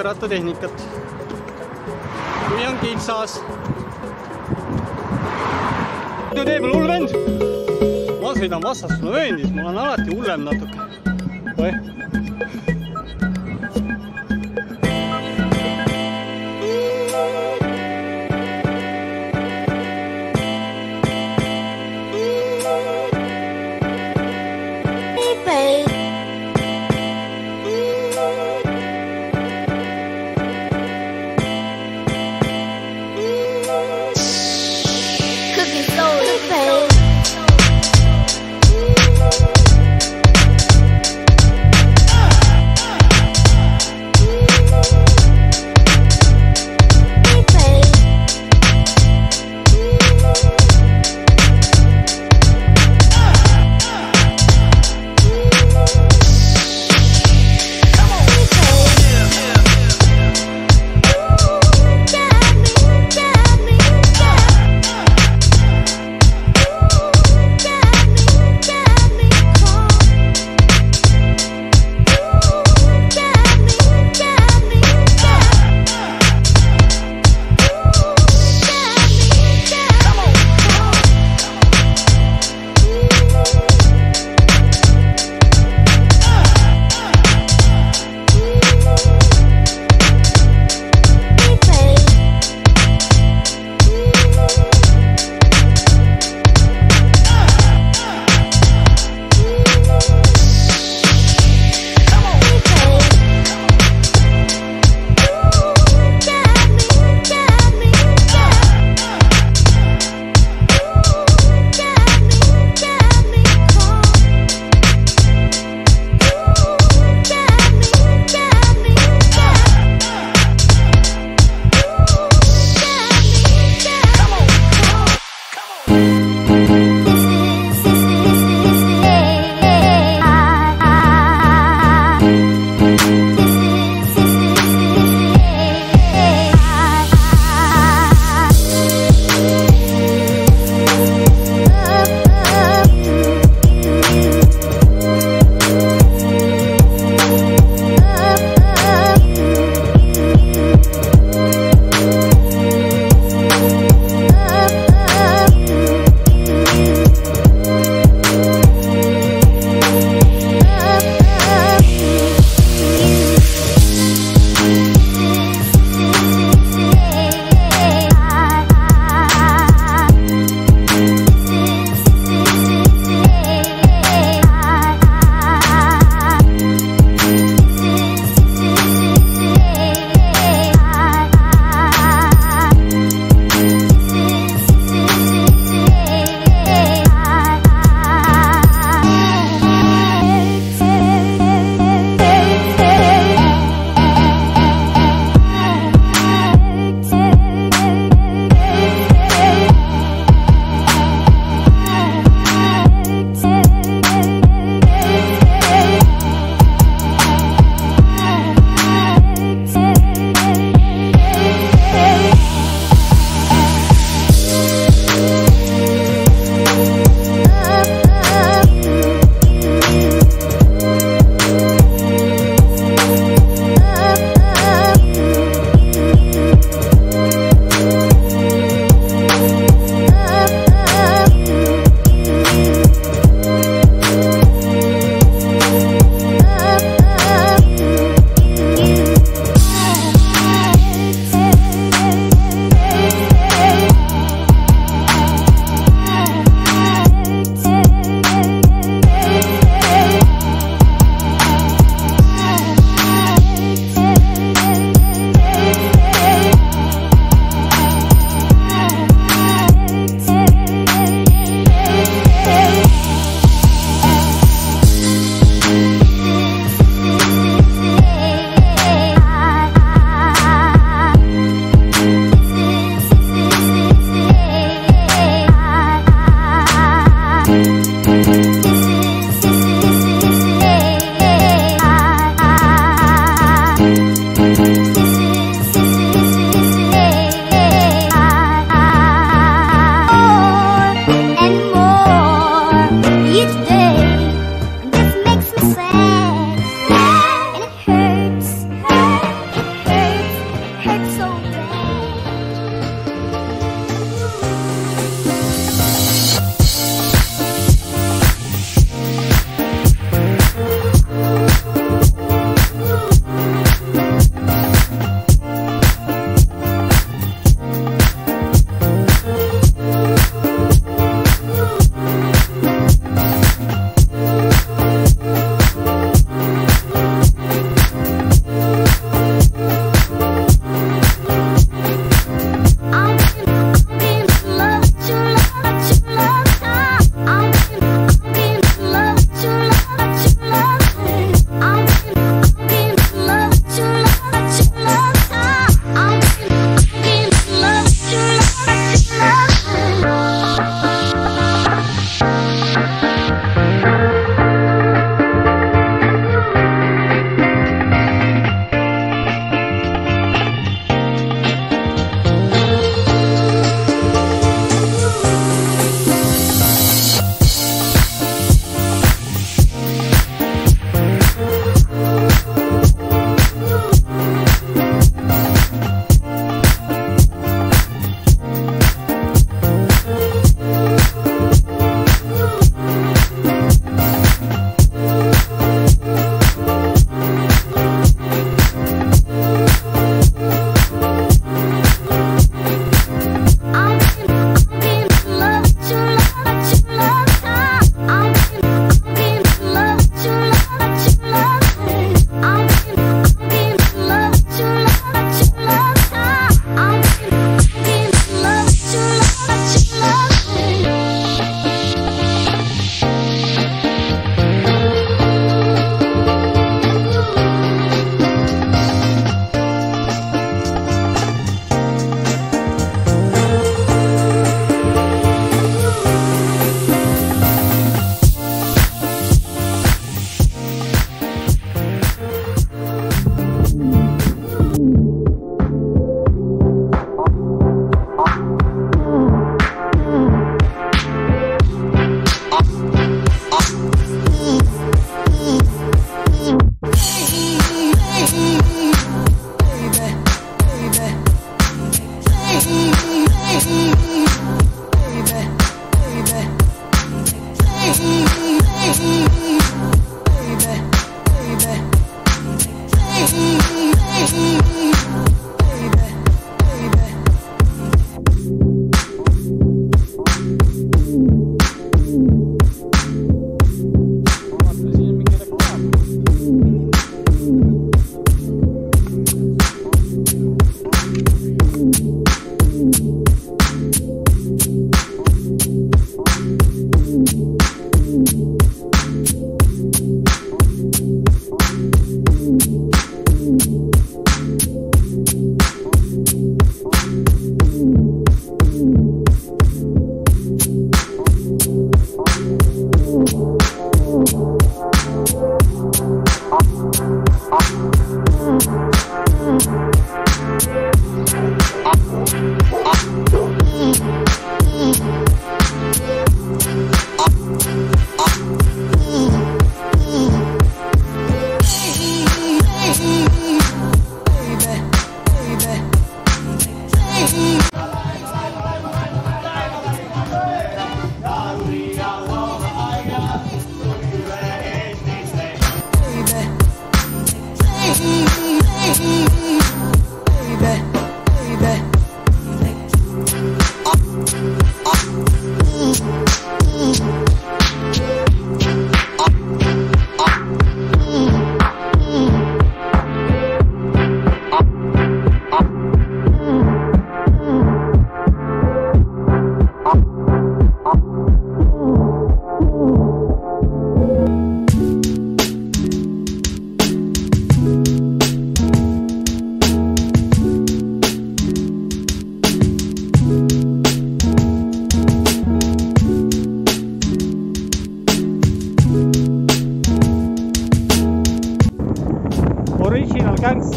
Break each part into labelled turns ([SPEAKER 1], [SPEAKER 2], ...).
[SPEAKER 1] jalgrattatehnikat. kui on kitsas. muidu tee peal hull vend. ma sõidan vastassuunavööndis, mul on alati hullem natuke. oih.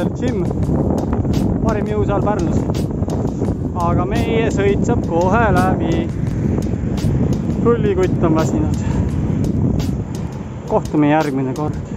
[SPEAKER 1] Gangster Gym, parim jõusaal Pärnus. aga meie sõit saab kohe läbi. rullikutt on väsinud. kohtume järgmine kord